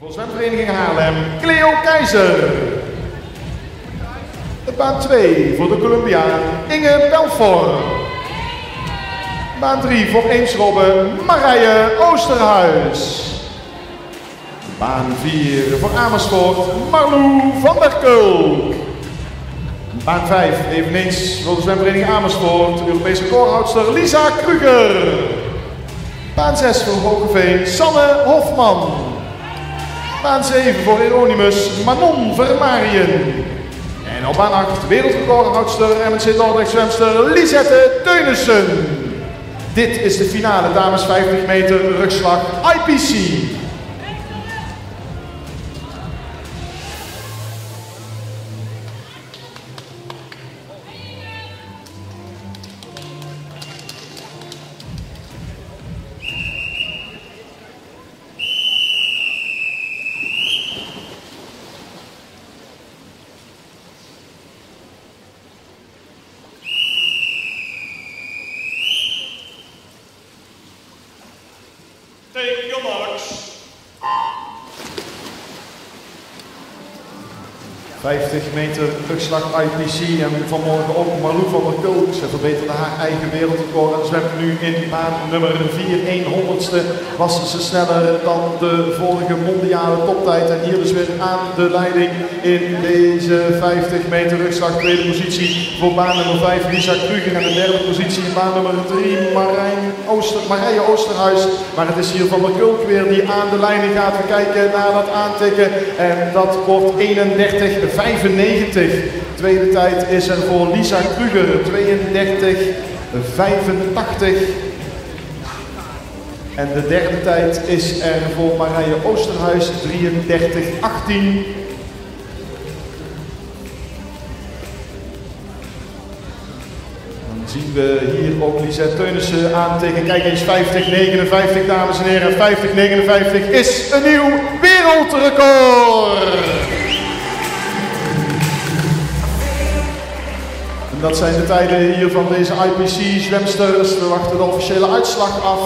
Voor zwemvereniging Haarlem, Cleo Keizer. Baan 2 voor de Colombiaan, Inge Belfort. Baan 3 voor Eemsrobben, Marije Oosterhuis. Baan 4 voor Amersfoort, Marlou van der Kulk. Baan 5 eveneens voor de zwemvereniging Amersfoort, Europese recordhoudster Lisa Kruger. Baan 6 voor Hogeveen, Sanne Hofman. Baan 7 voor Hieronymus, Manon Vermarien. En op baan 8 wereldrecordhoudster MNC Dordrecht zwemster Lisette Teunissen. Dit is de finale dames 50 meter rugslag IPC. 50 meter rugslag IPC en vanmorgen ook Marlou van der Kulk. Ze verbeterde haar eigen wereldrecord en zwemt nu in baan nummer 4. 100ste was ze sneller dan de vorige mondiale toptijd. En hier dus weer aan de leiding in deze 50 meter rugslag. Tweede positie voor baan nummer 5 Lisa Kruger en de derde positie in baan nummer 3 Marijn Ooster, Marije Oosterhuis. Maar het is hier van der Kulk weer die aan de leiding gaat. We kijken naar dat aantikken en dat wordt 31 95. Tweede tijd is er voor Lisa Kruger, 32, 85. En de derde tijd is er voor Marije Oosterhuis, 33, 18. Dan zien we hier ook Lisette Teunissen aantekenen. Kijk eens, 50, 59 dames en heren. 50, 59 is een nieuw wereldrecord. Dat zijn de tijden hier van deze IPC-zwemsters. We wachten de officiële uitslag af.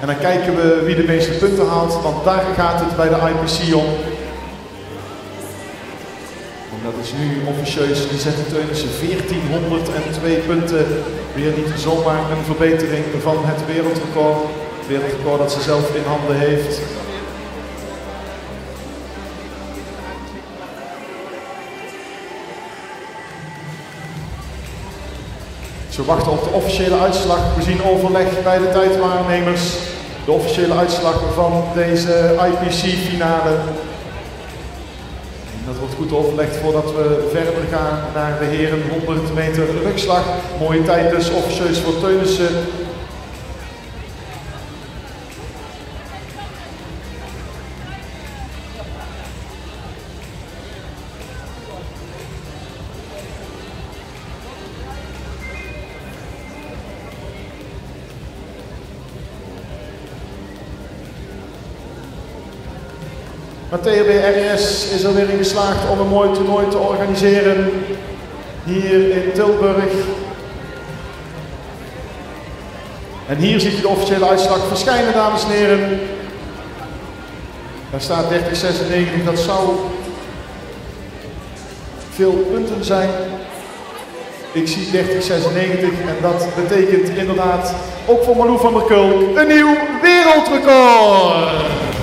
En dan kijken we wie de meeste punten haalt, want daar gaat het bij de IPC om. En dat is nu officieus Lisette Teunissen 1402 punten. Weer niet zomaar een verbetering van het wereldrecord. Het wereldrecord dat ze zelf in handen heeft. Ze wachten op de officiële uitslag. We zien overleg bij de tijdwaarnemers. De officiële uitslag van deze IPC-finale. Dat wordt goed overlegd voordat we verder gaan naar de heren 100 meter rugslag. Mooie tijd dus officieus voor Teunissen Maar THB-RS is er weer in geslaagd om een mooi toernooi te organiseren hier in Tilburg. En hier ziet je de officiële uitslag verschijnen, dames en heren. Daar staat 3096, dat zou veel punten zijn. Ik zie 3096 en dat betekent inderdaad ook voor Malou van der Kulk een nieuw wereldrecord.